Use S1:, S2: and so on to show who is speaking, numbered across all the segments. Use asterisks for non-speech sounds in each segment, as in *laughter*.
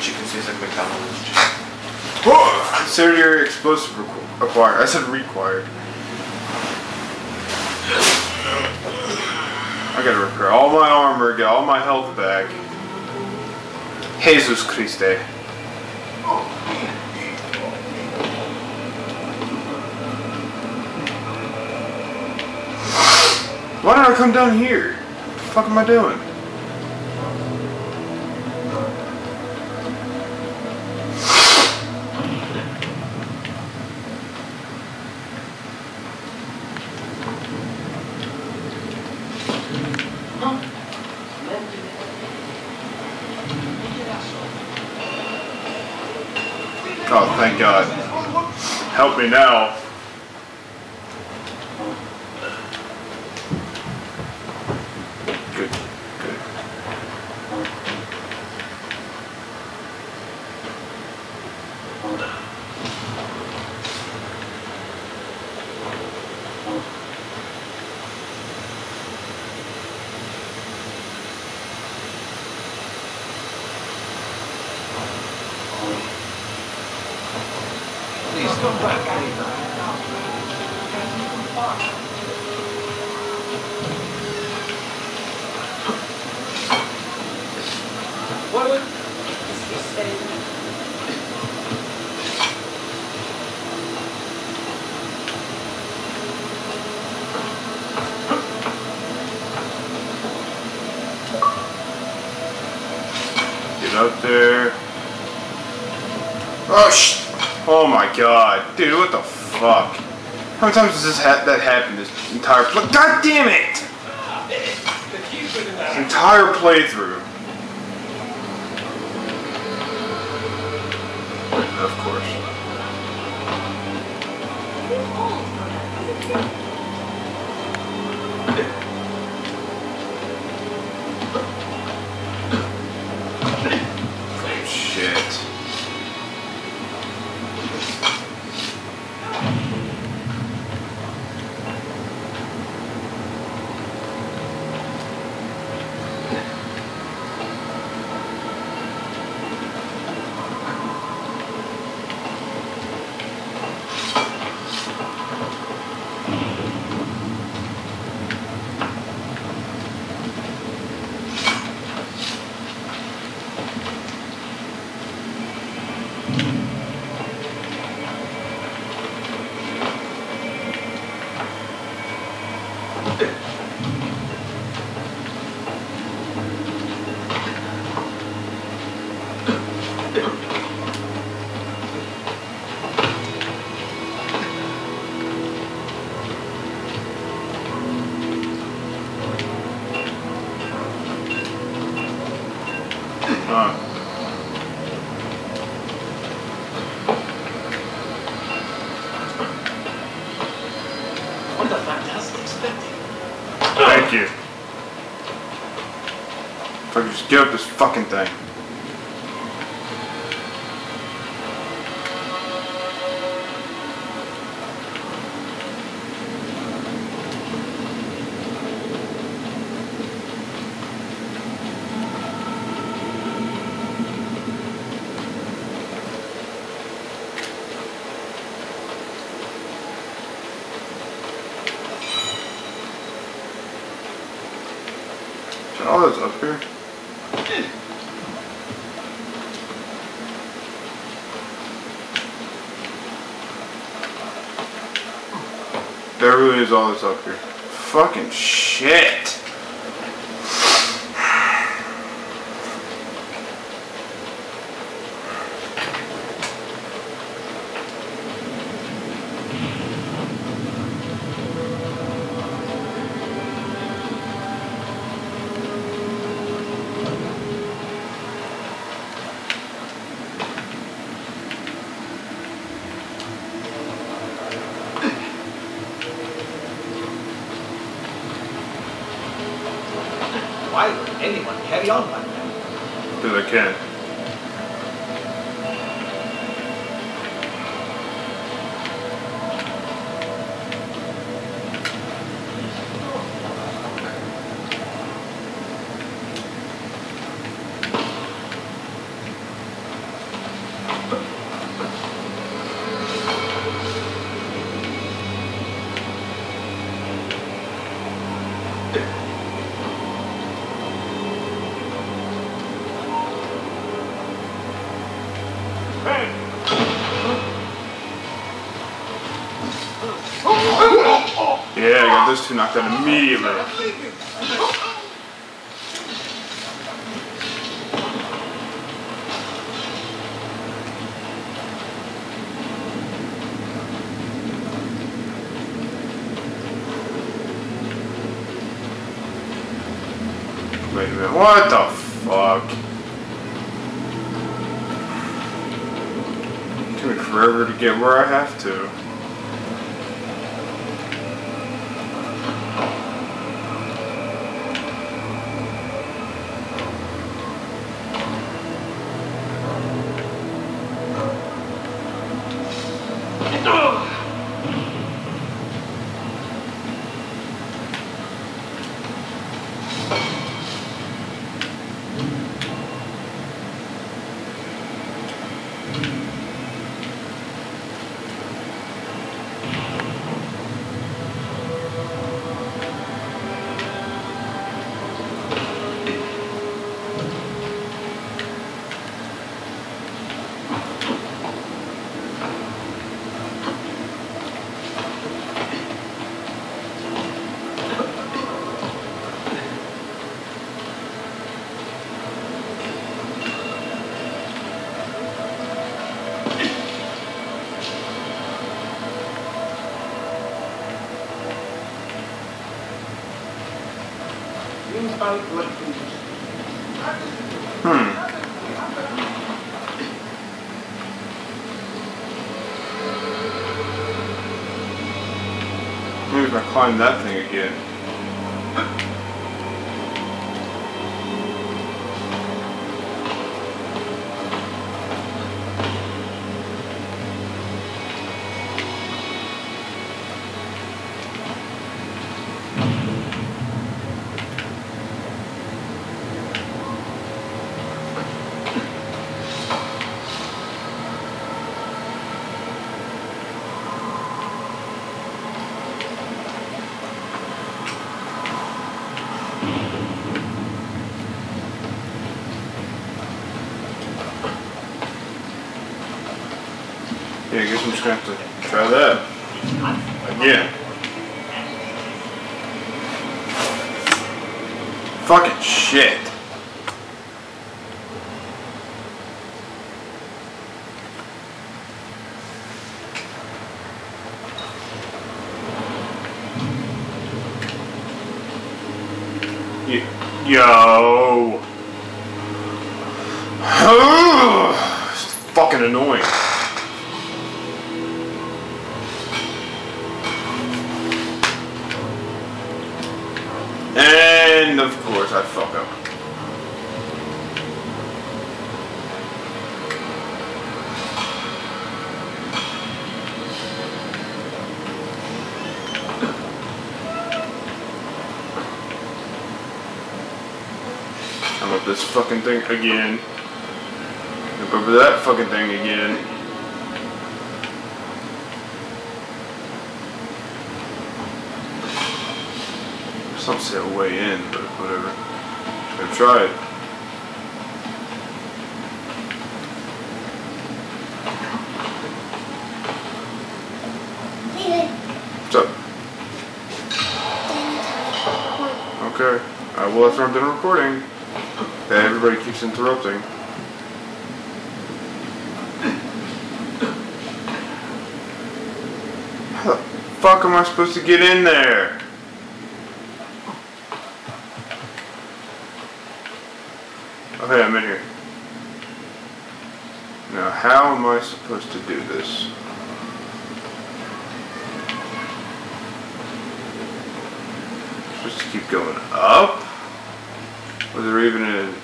S1: chicken tastes like McDonald's.
S2: Consider your explosive acquired. I said required. I gotta repair all my armor, get all my health back. Jesus Christe. Why did I come down here? What the fuck am I doing? Oh, thank God. Help me now. Oh, oh my god. Dude, what the fuck? How many times has this ha- that happened this entire pl- God damn it! This entire playthrough. Of course. って。Just get up this fucking thing. All that's up here? There really is all that's up here. Fucking shit.
S3: Why would carry on?
S2: Because I can. Knocked out immediately. Wait a minute, what the fuck? It took me forever to get where I have to. Hmm. Maybe if I climb that thing again. Guess I'm just gonna have to try that. Again. Fucking shit. Yo. *sighs* it's fucking annoying. And of course I fuck up. I'm up this fucking thing again. I'm Up over that fucking thing again. Some say a way in, but whatever. I've tried. What's up? Okay. Uh, well, after I'm done recording, that everybody keeps interrupting. How the fuck am I supposed to get in there? Oh, okay, I'm in here. Now, how am I supposed to do this? Supposed to keep going up? Was there even a...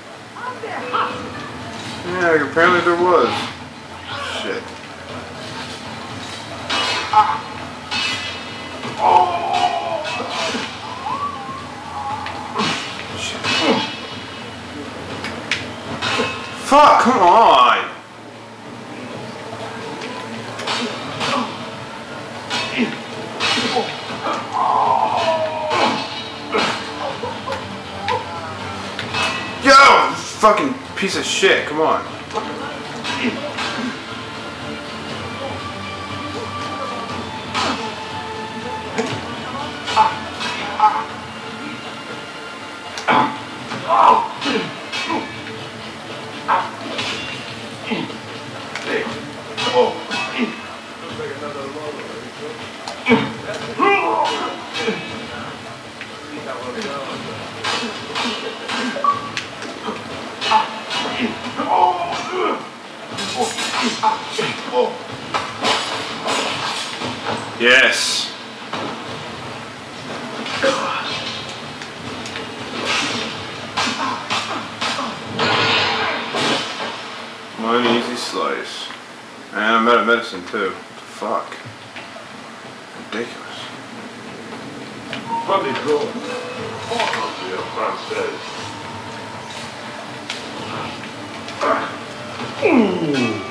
S2: Yeah, apparently there was. Shit. Shit. Fuck, come on! Yo! Fucking piece of shit, come on. Yes. One easy slice. And I'm out of medicine too. Fuck. Ridiculous.
S1: Gros. C'est